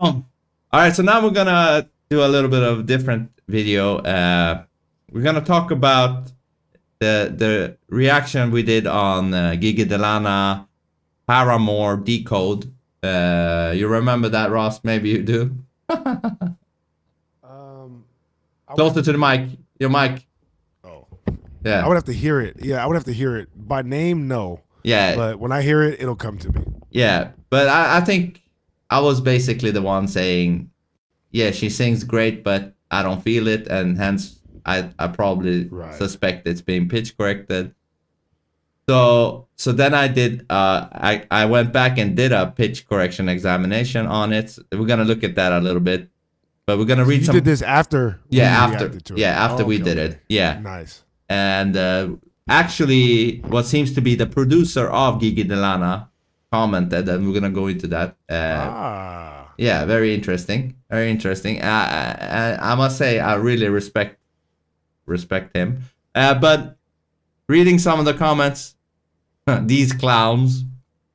Um, all right, so now we're gonna do a little bit of a different video. Uh, we're gonna talk about the the reaction we did on uh, Gigi De Lana, Paramore, Decode. Uh, you remember that, Ross? Maybe you do. Um, Closer to the mic. Your mic. oh, Yeah. I would have to hear it. Yeah, I would have to hear it by name. No, yeah. but when I hear it, it'll come to me. Yeah, but I, I think I was basically the one saying, yeah, she sings great, but I don't feel it, and hence I, I probably Right. suspect it's being pitch corrected. So so then I did uh I, I went back and did a pitch correction examination on it. We're gonna look at that a little bit. But we're gonna read you some did this after. Yeah, we after yeah, after Oh, we okay, did okay. it. Yeah. Nice. And uh, actually, what seems to be the producer of Gigi De Lana commented, and we're gonna go into that. Uh, ah, yeah, very interesting. Very interesting. I, I, I must say, I really respect respect him. Uh, but reading some of the comments, these clowns,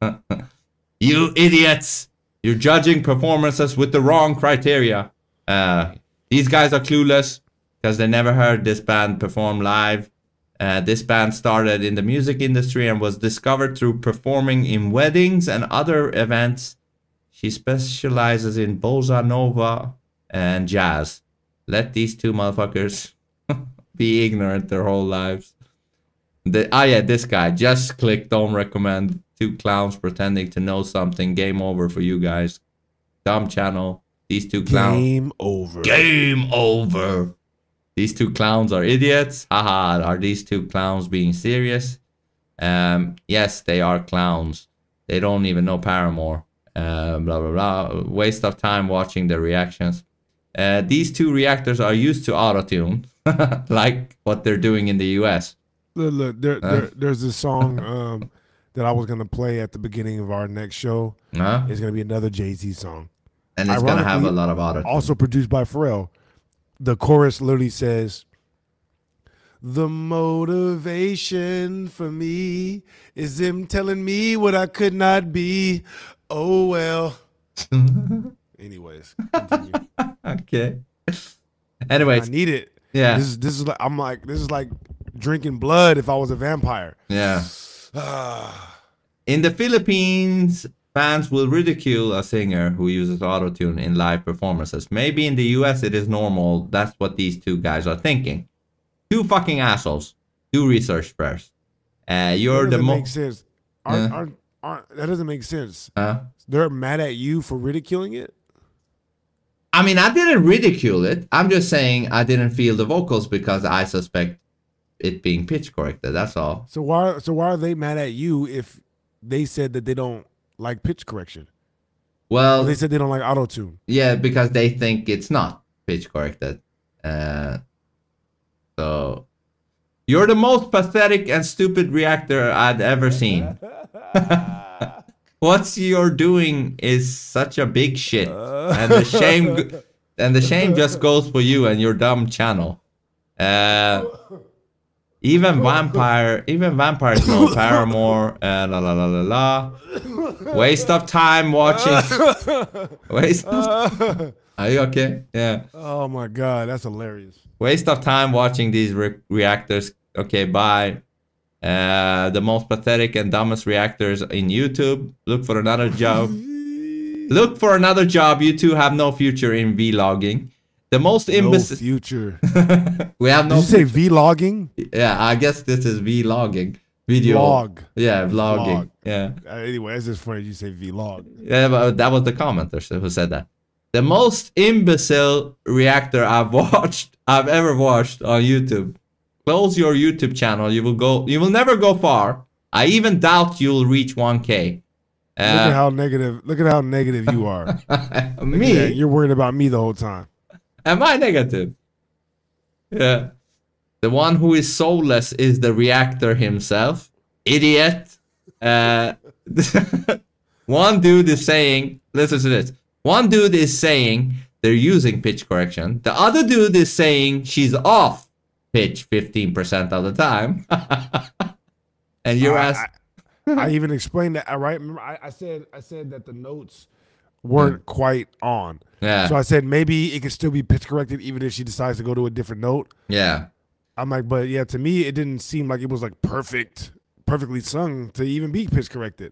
you idiots, you're judging performances with the wrong criteria. Uh, these guys are clueless because they never heard this band perform live. Uh, this band started in the music industry and was discovered through performing in weddings and other events. She specializes in bossa nova and jazz. Let these two motherfuckers be ignorant their whole lives. The, ah, yeah, this guy. Just click don't recommend. Two clowns pretending to know something. Game over for you guys. Dumb channel. These two clowns. game over. Game over. These two clowns are idiots. Haha, are these two clowns being serious? Um, yes, they are clowns. They don't even know Paramore. Uh, blah blah blah. Waste of time watching their reactions. Uh, these two reactors are used to autotune, like what they're doing in the US. Look, look there, Huh? there, there's this song um, that I was gonna play at the beginning of our next show. Huh? It's gonna be another Jay Z song, And it's gonna have a lot of autotune. also produced by Pharrell. The chorus literally says, "The motivation for me is them telling me what I could not be." Oh well. Anyways, okay. Anyway, I need it. yeah, This is this is like I'm like this is like drinking blood if I was a vampire. yeah. Ah. In the Philippines, fans will ridicule a singer who uses autotune in live performances. Maybe in the US it is normal. That's what these two guys are thinking. Two fucking assholes. Do research first. Uh, you're the most. that doesn't make sense. Aren't, Yeah. aren't, aren't, that doesn't make sense. Huh? They're mad at you for ridiculing it. I mean, I didn't ridicule it. I'm just saying I didn't feel the vocals because I suspect it being pitch corrected. That's all. So why so why are they mad at you if they said that they don't like pitch correction? Well, they said they don't like auto tune. Yeah, because they think it's not pitch corrected. Uh, so you're the most pathetic and stupid reactor I'd ever seen. What's you're doing is such a big shit, and the shame, and the shame just goes for you and your dumb channel. Uh, even vampire, even vampires know Paramore. Uh, la la la la la. Waste of time watching. Waste. Of, are you okay? Yeah. oh my god, that's hilarious. Waste of time watching these re- reactors. Okay, bye. Uh, the most pathetic and dumbest reactors in YouTube. Look for another job. Look for another job. You two have no future in vlogging. The most No imbecile. future. we have no. Did no. you say vlogging? yeah, I guess this is vlogging. Video. Vlog. Yeah, vlogging. Vlog. Yeah. Uh, anyway, it's just funny you say vlog. Yeah, but that was the commenter who said that. The most imbecile reactor I've watched, I've ever watched on YouTube. Close your YouTube channel. You will go. You will never go far. I even doubt you'll reach 1K. look at Uh, how negative. Look at how negative you are. Look at that. me? You're worried about me the whole time. Am I negative? Yeah. The one who is soulless is the reactor himself. Idiot. Uh, one dude is saying, listen to this. One dude is saying they're using pitch correction. The other dude is saying she's off pitch 15% of the time. and you're asking, I, I even explained that. I right. Remember, I, I said I said that the notes weren't mm. quite on. Yeah. So I said maybe it could still be pitch corrected even if she decides to go to a different note. yeah. I'm like, but yeah, to me it didn't seem like it was like perfect, perfectly sung to even be pitch corrected.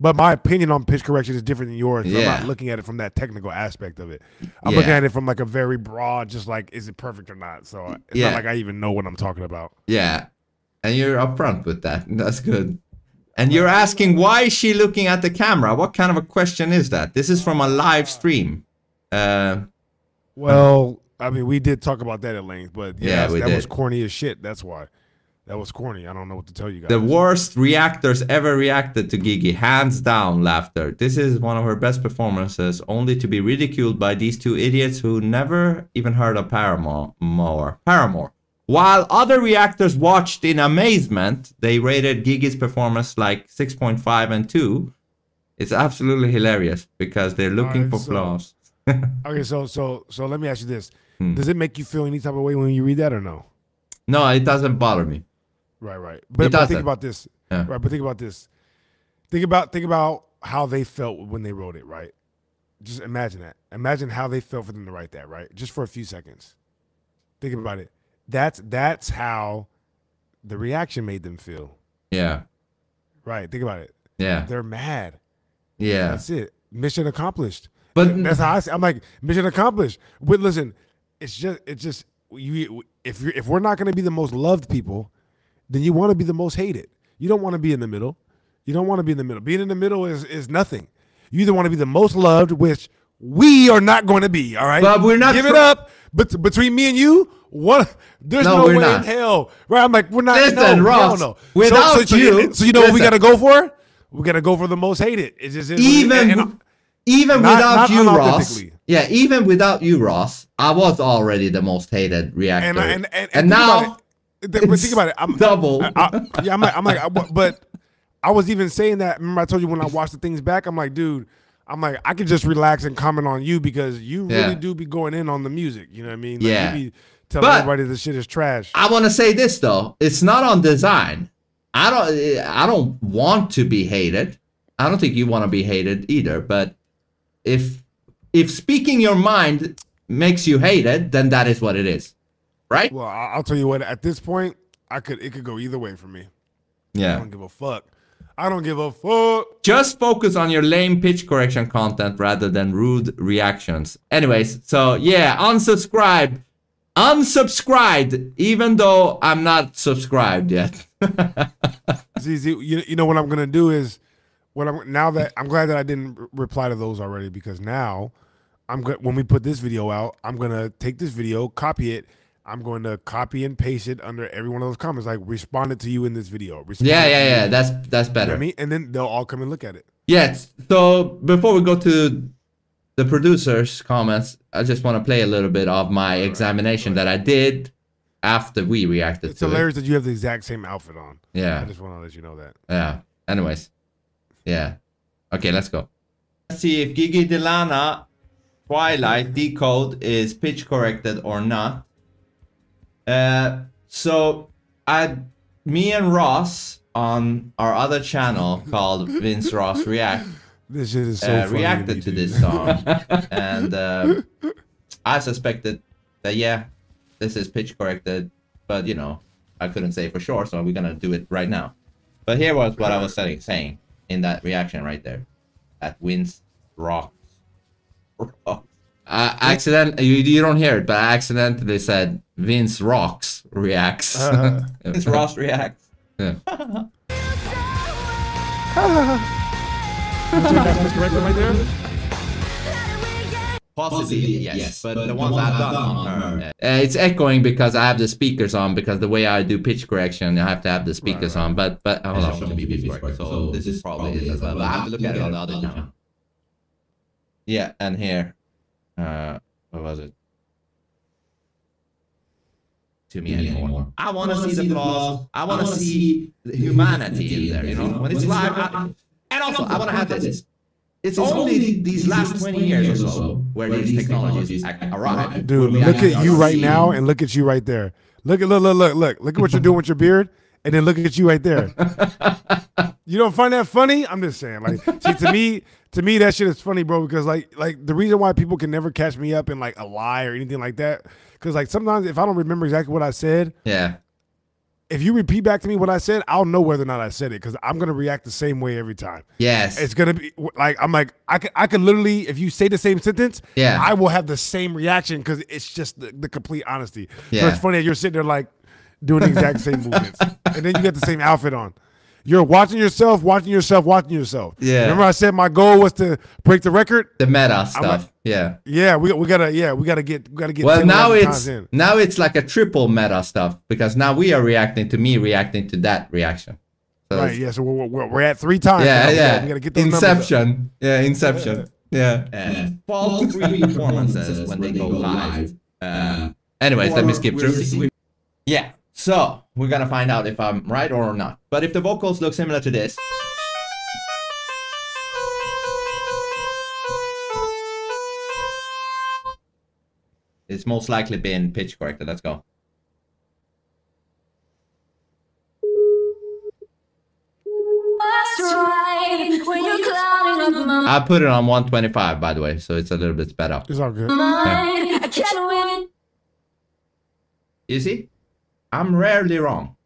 But my opinion on pitch correction is different than yours. 'cause I'm not looking at it from that technical aspect of it. I'm Yeah. looking at it from like a very broad, just like is it perfect or not. So it's Yeah. not like I even know what I'm talking about. Yeah. And you're upfront with that. That's good. And you're asking why is she looking at the camera? What kind of a question is that? This is from a live stream. Uh, Well, I mean, we did talk about that at length, but yeah, Yeah, that's- we that was corny as shit. That's why. That was corny. I don't know what to tell you guys. the worst reactors ever reacted to Gigi, hands down laughter. This is one of her best performances, only to be ridiculed by these two idiots who never even heard of Paramore. More. Paramore. While other reactors watched in amazement, they rated Gigi's performance like 6.5 and 2. It's absolutely hilarious because they're looking Alright, for so- flaws. okay, so so so let me ask you this: Hmm. Does it make you feel any type of way when you read that or no? No, it doesn't bother me. Right, right. But, but think about this. Yeah. Right, but think about this. Think about think about how they felt when they wrote it. Right. Just imagine that. Imagine how they felt for them to write that. Right. Just for a few seconds. Think about it. That's that's how the reaction made them feel. Yeah. Right. Think about it. Yeah. They're mad. Yeah. That's it. Mission accomplished. But That's how I say. I'm like mission accomplished. But listen, it's just it's just you. If you're if we're not going to be the most loved people, then you want to be the most hated. You don't want to be in the middle. You don't want to be in the middle. Being in the middle is is nothing. You either want to be the most loved, which we are not going to be. All right, But we're not Give it up. But between me and you, what? There's No, no, way not. in hell. Right? I'm like, we're not. Listen, no, Ross, no. without so, so, you- so you know what we got to go for? We got to go for the most hated. It's just it's- even and- and- even Not- without not you, Ross. Yeah, even without you, Ross, I was already the most hated reactor. and and and, now about it. But think about it. I'm double. I, I, yeah, I'm like, I'm like, I- but I was even saying that. Remember, I told you when I watched the things back. I'm like, dude, I'm like, I can just relax and comment on you because you Yeah. really do be going in on the music. You know what I mean? Like, Yeah. You be telling But- everybody this shit is trash. I want to say this though: it's not on design. I don't. I don't want to be hated. I don't think you want to be hated either. But if if speaking your mind makes you hated, then that is what it is, right? well, I'll tell you what. At this point, I could it could go either way for me. Yeah, I don't give a fuck. I don't give a fuck. Just focus on your lame pitch correction content rather than rude reactions. Anyways, so yeah, unsubscribed. Unsubscribed, even though I'm not subscribed yet. See, you, you know what I'm gonna do is what I'm now that I'm glad that I didn't re- reply to those already because now I'm when we put this video out, I'm gonna take this video, copy it. I'm going to copy and paste it under every one of those comments, like responded to you in this video. responded yeah, yeah, yeah. That's that's You know better. I mean, and then they'll all come and look at it. Yes. So before we go to the producers' comments, I just want to play a little bit of my examination that I did after we reacted It's to hilarious that you have the exact same outfit on. Yeah. I just want to let you know that. Yeah. Anyways. Yeah. Okay, let's go. Let's see if Gigi De Lana Twilight decode is pitch corrected or not. Uh, so I, me and Ross on our other channel called Vince Ross React This shit is so uh, funny reacted to dude. this song, and uh, I suspected that yeah, this is pitch corrected, but you know I couldn't say for sure, so we're gonna do it right now. But here was what I was saying, saying in that reaction right there, that wins rocks. Rocks. I accident you, you don't hear it, but I accidentally said Vince rocks reacts. Uh. Vince Ross reacts. Yeah. Possibly, yes, but, the ones I've done on her. Uh, it's echoing because I have the speakers on because the way I do pitch correction, I have to have the speakers on. But but hold on, to be pitch correct. So this is probably it as well. But I have to look at it on the other channel. Yeah, and here, uh, what was it? To me anymore. I want to see the flaws. I want to see the humanity in there. You know, when it's live. I, and also, I want to have this. It's only these last 20 years or so where these technologies ac- arrive. Dude, look at you right now and look at you right there. Look at look look look look look at what you're doing with your beard, and then look at you right there. You don't find that funny? I'm just saying, like, see, to me, to me that shit is funny, bro. Because like like the reason why people can never catch me up in like a lie or anything like that, because like sometimes if I don't remember exactly what I said, Yeah. if you repeat back to me what I said, I'll know whether or not I said it because I'm gonna react the same way every time. Yes. It's gonna be like I'm like I could I could literally if you say the same sentence, Yeah. I will have the same reaction because it's just the, the complete honesty. So Yeah. it's funny that you're sitting there like doing the exact same movements, and then you get the same outfit on. You're watching yourself, watching yourself, watching yourself. Yeah. Remember I said my goal was to break the record. the meta stuff. like- yeah. Yeah, we, we gotta yeah we gotta get we gotta get. Well, now it's in. now it's like a triple meta stuff because now we are reacting to me reacting to that reaction. So right. it's- Yeah, so we're, we're, we're at three times. Yeah, now. We yeah. gotta- we gotta get those numbers up. Inception. Yeah, Inception. Yeah. Uh, fault free performances when they go live. Uh, anyways, let me skip through. Yeah. So we're gonna find out if I'm right or not. But if the vocals look similar to this. It's most likely been pitch corrected. Let's go. That's right. When you're clouding up my I put it on 125 by the way, so it's a little bit better. up. It's all good. mind, I can't win. You see? I'm rarely wrong.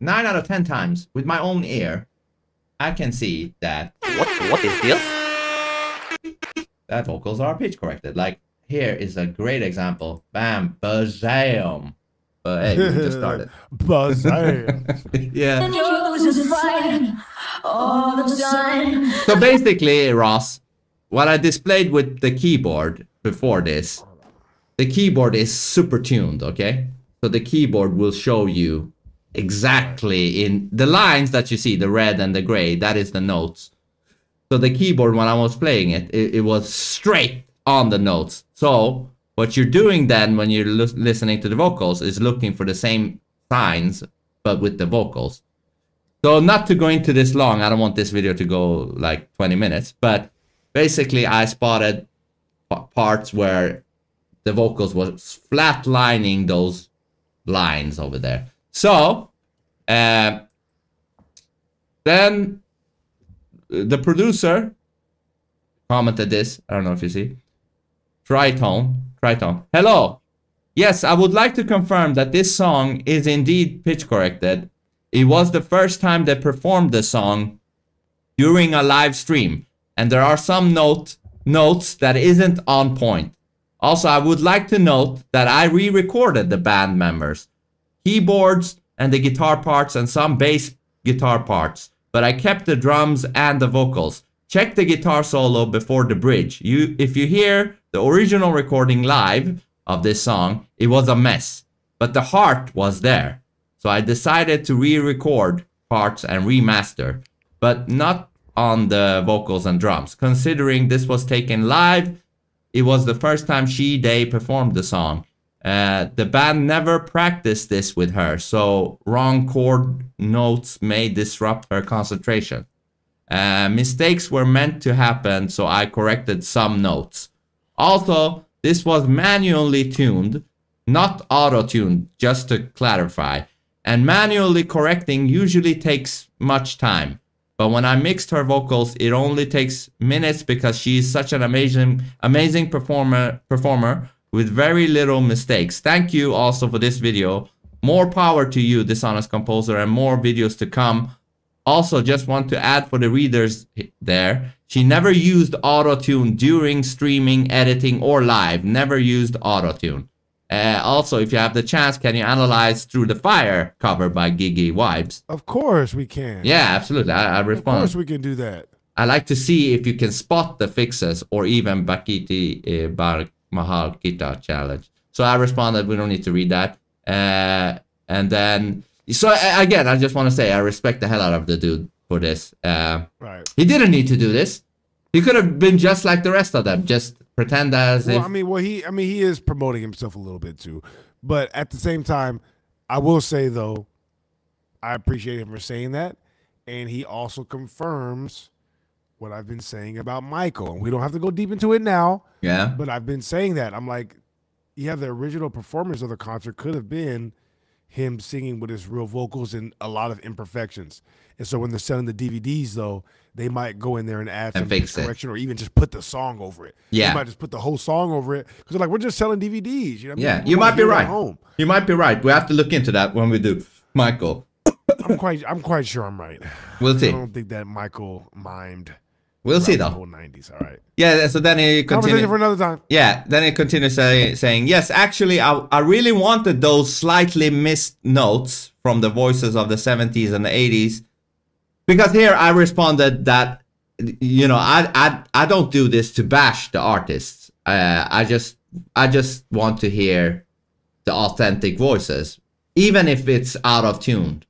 9 out of 10 times, with my own ear, I can see that What what is this? that vocals are pitch corrected. Like, here is a great example. Bam, bazam. But hey, we just started. Buzz. hey. yeah. And yours is fighting all the time. So basically, Ross, what I displayed with the keyboard before this, the keyboard is super tuned, okay? So the keyboard will show you exactly in the lines that you see, the red and the gray, that is the notes. So the keyboard, when I was playing it, it, it was straight on the notes. So what you're doing then when you're lis- listening to the vocals is looking for the same signs, but with the vocals. So not to go into this long, I don't want this video to go like 20 minutes, but basically I spotted parts where the vocals was flatlining those lines over there. So, uh, then the producer commented this. I don't know if you see. Tritone. Tritone. Hello. Yes, I would like to confirm that this song is indeed pitch corrected. It was the first time they performed the song during a live stream, and there are some note notes that isn't on point. Also, I would like to note that I re-recorded the band members, keyboards and the guitar parts and some bass guitar parts, but I kept the drums and the vocals. Check the guitar solo before the bridge. You if you hear the original recording live of this song, it was a mess, but the heart was there. So I decided to re-record parts and remaster, but not on the vocals and drums. Considering this was taken live, it was the first time she they performed the song. Uh, the band never practiced this with her, so wrong chord notes may disrupt her concentration. Uh, mistakes were meant to happen, so I corrected some notes. Also, this was manually tuned, not auto-tuned, just to clarify. And manually correcting usually takes much time. But when I mixed her vocals, it only takes minutes because she is such an amazing, amazing performer, performer with very little mistakes. Thank you also for this video. More power to you, dishonest composer, and more videos to come. Also, just want to add for the readers there, she never used auto-tune during streaming, editing, or live. Never used auto-tune. Uh, also, if you have the chance, can you analyze Through the Fire covered by Gigi Vibes? Of course we can. Yeah, absolutely. I, I Of course we can do that. I like to see if you can spot the fixes or even Bakiti uh, Bar Mahal Kita challenge. So I responded, we don't need to read that. Uh, and then, so again, I just want to say I respect the hell out of the dude for this. Uh, Right. he didn't need to do this. He could have been just like the rest of them, just pretend as Well, if. I mean, well, he, I mean, he is promoting himself a little bit too, but at the same time, I will say though, I appreciate him for saying that, and he also confirms what I've been saying about Michael. And we don't have to go deep into it now, yeah. but I've been saying that. I'm like, yeah, the original performance of the concert could have been him singing with his real vocals and a lot of imperfections. And so when they're selling the DVDs, though, they might go in there and add And some correction or even just put the song over it. Yeah. they might just put the whole song over it because they're like, we're just selling DVDs. You know what I mean? Yeah, you might be hear it at right. Home. You might be right. We have to look into that when we do. Michael, I'm quite, I'm quite sure I'm right. we'll see. I don't think that Michael mimed. We'll see though. whole 90s. All right. Yeah. So then he Conversation for another time. Yeah. Then he continues say, saying, "Yes, actually, I I really wanted those slightly missed notes from the voices of the 70s and the 80s, because here I responded that, you know, I I I don't do this to bash the artists. Uh, I just I just want to hear the authentic voices, even if it's out of tune,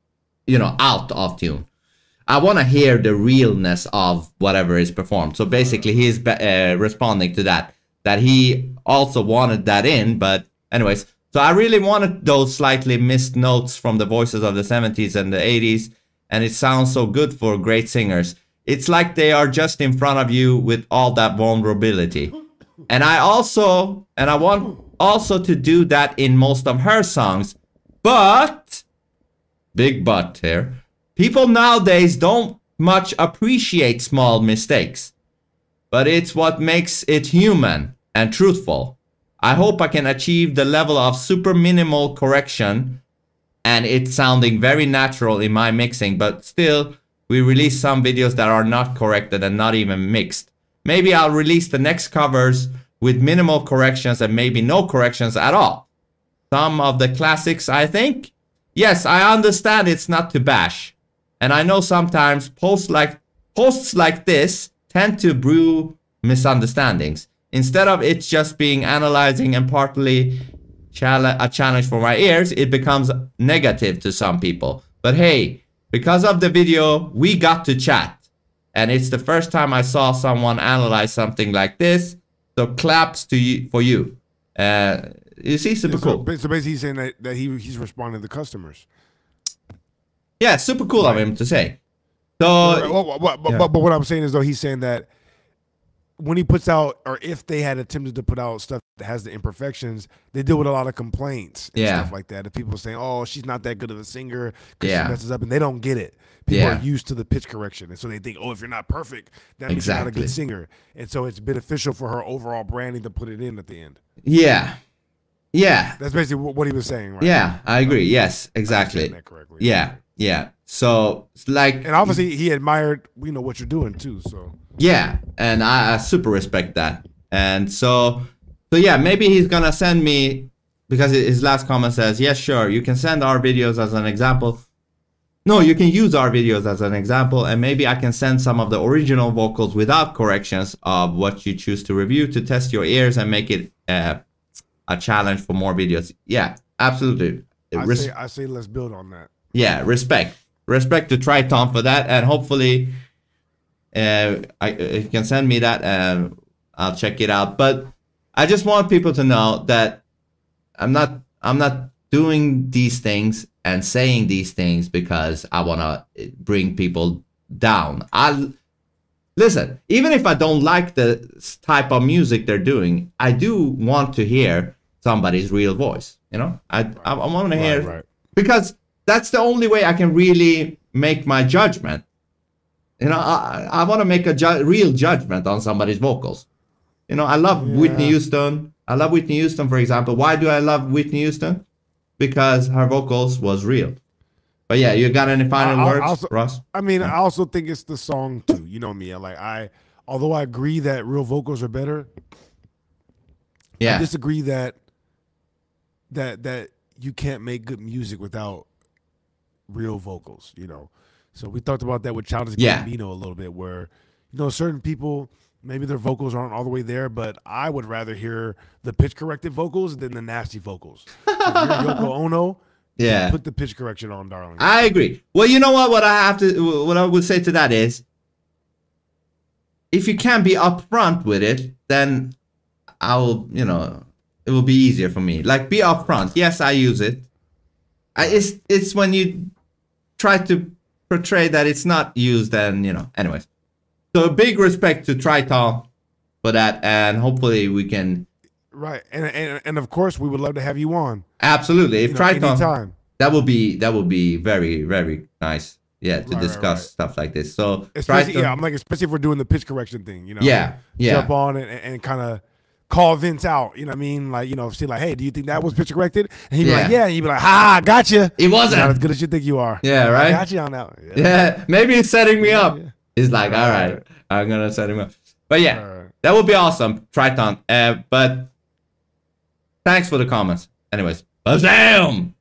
you know, out of tune. I want to hear the realness of whatever is performed. So basically, he's uh, responding to that. That he also wanted that in, but anyways. So I really wanted those slightly missed notes from the voices of the 70s and the 80s, and it sounds so good for great singers. It's like they are just in front of you with all that vulnerability. And I also, and I want also to do that in most of her songs, but big but here. People nowadays don't much appreciate small mistakes, but it's what makes it human and truthful. I hope I can achieve the level of super minimal correction and it sounding very natural in my mixing, but still, we release some videos that are not corrected and not even mixed. Maybe I'll release the next covers with minimal corrections and maybe no corrections at all. Some of the classics, I think. Yes, I understand it's not to bash. And I know sometimes posts like posts like this tend to brew misunderstandings. Instead of it just being analyzing and partly a challenge for my ears, it becomes negative to some people. But hey, because of the video, we got to chat. And it's the first time I saw someone analyze something like this. So claps to you for you. Uh, you see, super So, cool. so basically, he's saying that, that he he's responding to the customers. Yeah, super cool of him to say. So Well, well, well, but, yeah. but, but what I'm saying is though he's saying that when he puts out or if they had attempted to put out stuff that has the imperfections, they deal with a lot of complaints and Yeah. stuff like that. And people saying, "Oh, she's not that good of a singer because Yeah. she messes up," and they don't get it. People Yeah. are used to the pitch correction, and so they think, "Oh, if you're not perfect, that means you're not a good singer." And so it's beneficial for her overall branding to put it in at the end. yeah, yeah, That's basically what he was saying, right? yeah. I agree. Yes, exactly. understand that correctly. Yeah, yeah. So it's like And obviously, he admired, you know, what you're doing too. So Yeah, and I, I super respect that. And so, so yeah, maybe he's gonna send me because his last comment says, "Yes, sure, you can send our videos as an example." No, you can use our videos as an example, and maybe I can send some of the original vocals without corrections of what you choose to review to test your ears and make it uh, a challenge for more videos. Yeah, absolutely. I Res- say, I say, let's build on that. Yeah, respect, respect to Tritone for that, and hopefully, uh, I uh, you can send me that, and I'll check it out. But I just want people to know that I'm not, I'm not doing these things and saying these things because I want to bring people down. I listen, even if I don't like the type of music they're doing, I do want to hear somebody's real voice. You know, I I, I want to hear Right, right. because that's the only way I can really make my judgment. You know, I, I want to make a ju- real judgment on somebody's vocals. You know, I love Whitney Houston. I love Whitney Houston, for example. Why do I love Whitney Houston? Because her vocals was real. But yeah, you got any final I- I- words, also- Ross? I mean, I also think it's the song too. You know me. Like I, although I agree that real vocals are better, I Yeah, disagree that that that you can't make good music without real vocals. You know, so we talked about that with Childish Yeah. Gambino a little bit, where you know certain people maybe their vocals aren't all the way there, but I would rather hear the pitch corrected vocals than the nasty vocals. Yoko Ono, yeah. put the pitch correction on, darling. I agree. Well, you know what? What I have to, what I would say to that is, if you can't be upfront with it, then I will, you know, it will be easier for me. Like, be upfront. Yes, I use it. I, it's it's when you try to portray that it's not used, and you know. Anyways, so big respect to Tritone for that, and hopefully we can Right, and, and and of course we would love to have you on. absolutely. If You know, Tritone, anytime. that would be that would be very very nice. Yeah, to Right, right, discuss right. stuff like this. So Especially, to, yeah, I'm like, especially if we're doing the pitch correction thing, you know. yeah, yeah, Jump on and, and kind of call Vince out. You know what I mean? Like, you know, see, like, hey, do you think that was pitch corrected? And he'd be like, Yeah. yeah. And he'd be like, ha, gotcha. It wasn't. You're not as good as you think you are. Yeah, I right. got you on that. one. Yeah, maybe it's setting me up. yeah. He's like, all right, Right. I'm gonna set him up. But yeah, Alright. that would be awesome, Tritone. Uh, but thanks for the comments. Anyways, Bazam!